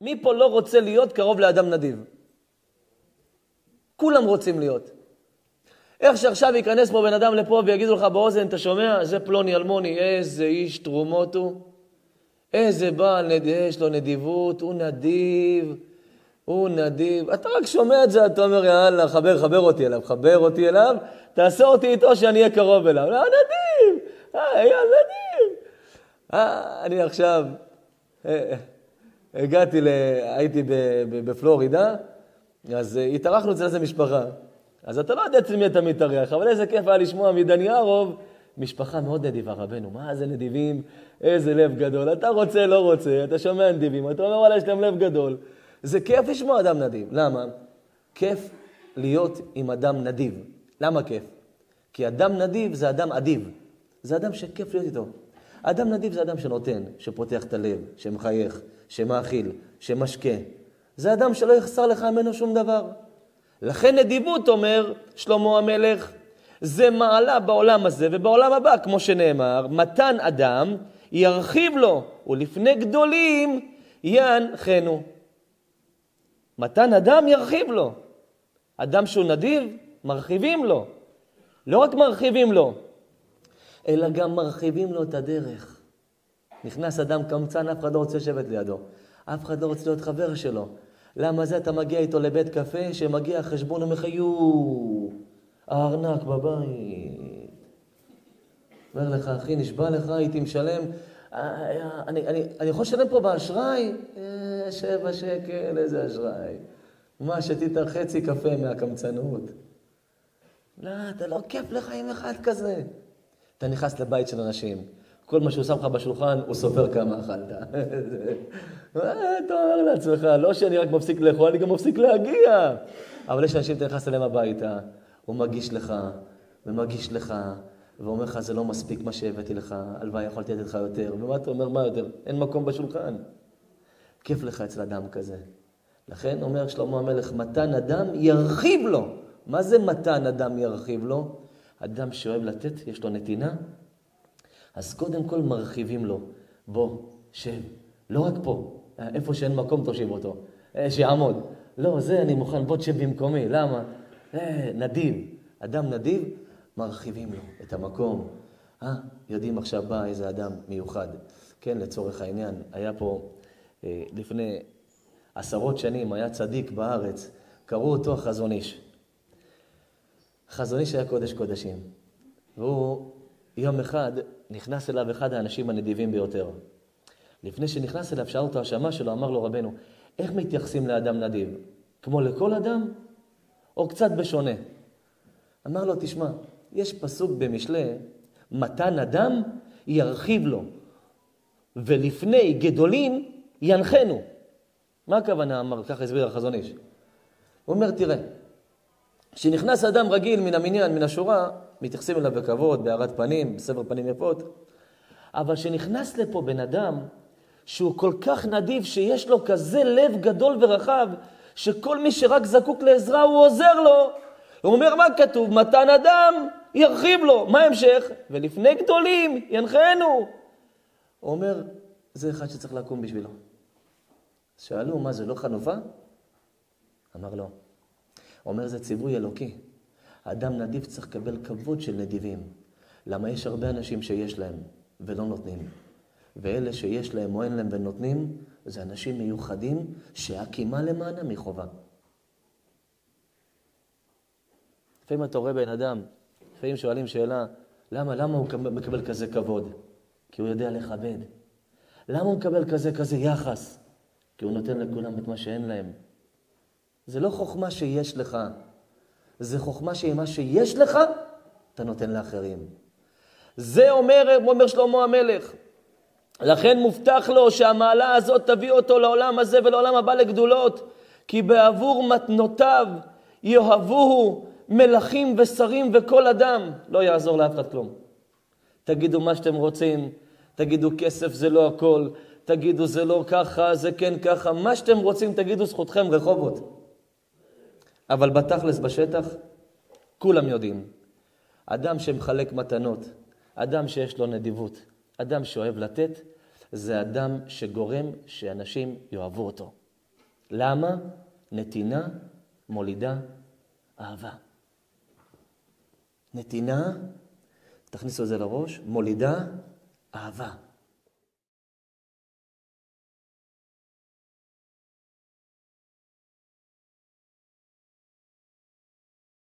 מי פה לא רוצה להיות קרוב לאדם נדיב? כולם רוצים להיות. איך שעכשיו ייכנס פה בן אדם לפה ויגידו לך באוזן, אתה שומע? זה פלוני אלמוני, איזה איש תרומות הוא, איזה בעל, יש לו נדיבות, הוא נדיב, הוא נדיב. אתה רק שומע את זה, אתה אומר, יאללה, חבר, חבר אותי אליו, חבר אותי אליו, תעשה אותי איתו שאני אהיה קרוב אליו. לא, נדיב, אה, יא נדיב. אה, אני עכשיו אה, הגעתי, ל... הייתי בפלורידה, אז התארחנו אצל איזה משפחה. אז אתה לא יודע אצל מי אתה מתארח, אבל איזה כיף היה לשמוע מדני ארוב, משפחה מאוד נדיבה, רבנו, מה זה נדיבים, איזה לב גדול. אתה רוצה, לא רוצה, אתה שומע נדיבים, אתה אומר, וואלה, יש להם לב גדול. זה כיף לשמוע אדם נדיב. למה? כיף להיות עם אדם נדיב. למה כיף? כי אדם נדיב זה אדם אדיב. זה אדם שכיף להיות איתו. אדם נדיב זה אדם שנותן, שפותח את הלב, שמחייך, שמאכיל, שמשקה. זה אדם שלא יחסר לך ממנו שום דבר. לכן נדיבות, אומר שלמה המלך, זה מעלה בעולם הזה ובעולם הבא, כמו שנאמר, מתן אדם ירחיב לו, ולפני גדולים ינחנו. מתן אדם ירחיב לו. אדם שהוא נדיב, מרחיבים לו. לא רק מרחיבים לו, אלא גם מרחיבים לו את הדרך. נכנס אדם קמצן, אף אחד לא רוצה לשבת לידו. אף אחד לא רוצה להיות חבר שלו. למה זה אתה מגיע איתו לבית קפה, שמגיע חשבון המחיוב, הארנק בבית. אומר לך, אחי, נשבע לך, הייתי משלם, אני, אני, אני יכול לשלם פה באשראי? אה, שבע שקל, איזה אשראי. מה, שתית חצי קפה מהקמצנות. לא, אתה לא כיף לך עם אחד כזה. אתה נכנס לבית של אנשים, כל מה שהוא שם לך בשולחן, הוא סופר כמה אכלת. אתה אומר לעצמך, לא שאני רק מפסיק לאכול, אני גם מפסיק להגיע. אבל יש אנשים, אתה נכנס אליהם הביתה, הוא מגיש לך, ומגיש לך, ואומר לך, זה לא מספיק מה שהבאתי לך, הלוואי יכולתי לתת לך יותר. ומה אתה אומר, מה יותר? אין מקום בשולחן. כיף לך אצל אדם כזה. לכן אומר שלמה המלך, מתן אדם ירחיב לו. מה זה מתן אדם ירחיב לו? אדם שאוהב לתת, יש לו נתינה, אז קודם כל מרחיבים לו. בוא, שב. לא רק פה, איפה שאין מקום תושיב אותו, אה, שיעמוד. לא, זה אני מוכן, בוא תשב במקומי. למה? אה, נדיב. אדם נדיב, מרחיבים לו את המקום. אה, יודעים עכשיו בא איזה אדם מיוחד. כן, לצורך העניין, היה פה אה, לפני עשרות שנים, היה צדיק בארץ, קראו אותו החזון איש. חזון איש היה קודש קודשים. והוא יום אחד נכנס אליו אחד האנשים הנדיבים ביותר. לפני שנכנס אליו, שאל אותו השמה שלו, אמר לו רבנו, איך מתייחסים לאדם נדיב? כמו לכל אדם, או קצת בשונה? אמר לו, תשמע, יש פסוק במשלי, מתן אדם ירחיב לו, ולפני גדולים ינחנו. מה הכוונה אמר? ככה הסביר החזון איש. הוא אומר, תראה, כשנכנס אדם רגיל מן המניין, מן השורה, מתייחסים אליו בכבוד, בהארת פנים, בסבר פנים יפות. אבל כשנכנס לפה בן אדם שהוא כל כך נדיב, שיש לו כזה לב גדול ורחב, שכל מי שרק זקוק לעזרה הוא עוזר לו. הוא אומר, מה כתוב? מתן אדם ירחיב לו. מה ההמשך? ולפני גדולים ינחנו. הוא אומר, זה אחד שצריך לקום בשבילו. שאלו, מה זה, לא חנופה? אמר לא. אומר, זה ציווי אלוקי. האדם נדיב צריך לקבל כבוד של נדיבים. למה יש הרבה אנשים שיש להם ולא נותנים. ואלה שיש להם או אין להם ונותנים, זה אנשים מיוחדים שהקימה למענם מחובה. לפעמים אתה רואה בן אדם, לפעמים שואלים שאלה, למה, למה הוא מקבל כזה כבוד? כי הוא יודע לכבד. למה הוא מקבל כזה כזה יחס? כי הוא נותן לכולם את מה שאין להם. זה לא חוכמה שיש לך, זה חוכמה שמה שיש לך, אתה נותן לאחרים. זה אומר, אומר שלמה המלך. לכן מובטח לו שהמעלה הזאת תביא אותו לעולם הזה ולעולם הבא לגדולות, כי בעבור מתנותיו יאהבוהו מלכים ושרים וכל אדם. לא יעזור לאף אחד כלום. תגידו מה שאתם רוצים, תגידו כסף זה לא הכל, תגידו זה לא ככה, זה כן ככה, מה שאתם רוצים תגידו זכותכם רחובות. אבל בתכלס, בשטח, כולם יודעים. אדם שמחלק מתנות, אדם שיש לו נדיבות, אדם שאוהב לתת, זה אדם שגורם שאנשים יאהבו אותו. למה? נתינה מולידה אהבה. נתינה, תכניסו את זה לראש, מולידה אהבה.